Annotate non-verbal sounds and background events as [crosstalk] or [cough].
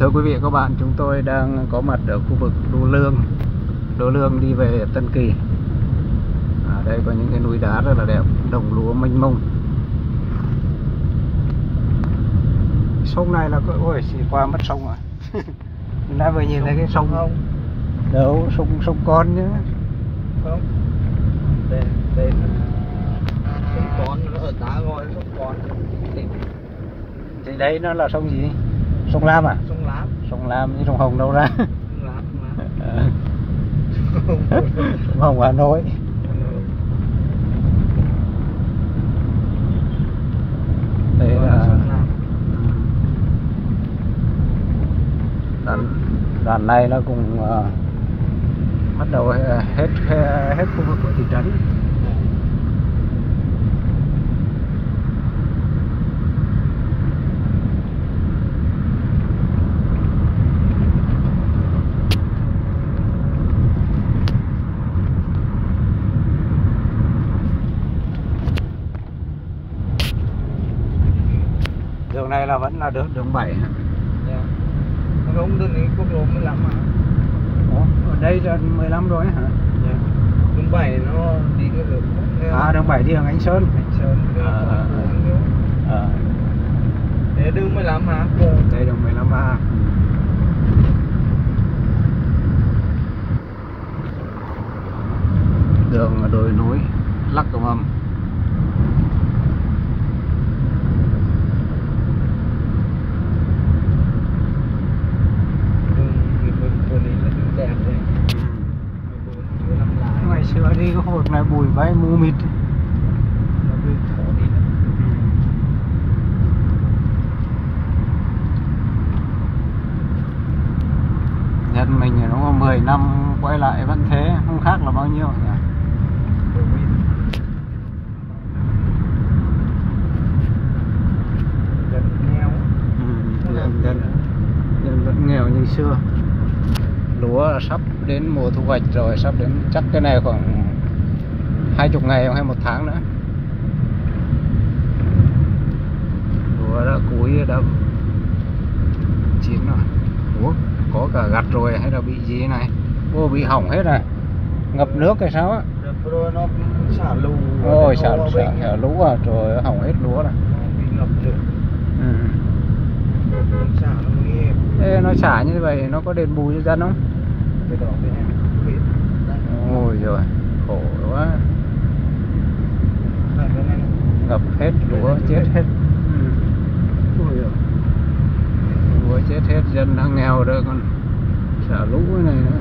Thưa quý vị và các bạn, chúng tôi đang có mặt ở khu vực Đô Lương. Đô Lương đi về Tân Kỳ. Ở đây có những cái núi đá rất là đẹp, đồng lúa mênh mông. Sông này là, ôi, chỉ qua mất sông rồi. [laughs] Đã vừa nhìn thấy cái sông không. Đâu, sông, sông con nhá. Không. Đây đây sông con nó ở tá gọi sông con. Thì Thì đấy nó là sông gì? Sông Lam à? sông Lam chứ sông Hồng đâu ra. Sông [laughs] Hồng. Hà Nội Đây là đoạn, đoạn này nó cũng ờ, bắt đầu hết hết khu vực của thị trấn đường này là vẫn là đường đường bảy hả? dạ nó không đường này quốc lộ 15 mà Ủa, ở đây là 15 rồi hả? dạ đường bảy nó đi cái đường À đường 7 đi đường Anh Sơn. Anh Sơn đường À, à, à. Để đường 15 hả đây đường 15A. Đường ở đồi núi lắc cầm âm. đường đường đường này là đường đẹp đấy đường làm lại Ngày xưa đi cái khu vực này bụi bay mù mịt. Nhân mình nó có 10 năm quay lại vẫn thế, không khác là bao nhiêu? Dân dân, dân, dân vẫn nghèo như xưa lúa sắp đến mùa thu hoạch rồi sắp đến chắc cái này khoảng hai chục ngày hay một tháng nữa. Lúa đã cuối đã chín rồi. Ủa có cả gặt rồi hay là bị gì này? Ô bị hỏng hết rồi. Ngập nước hay sao á? Rồi nó xả lũ. Ôi xả, xả, xả lũ à. Trời hỏng hết lúa bị ngập rồi ừ. nó xả nó nghe Ê, nó xả như vậy nó có đền bù cho dân không? Ôi rồi khổ quá ngập hết lúa chết hết. Ừ. lúa chết hết dân đang nghèo rồi còn xả lũ này nữa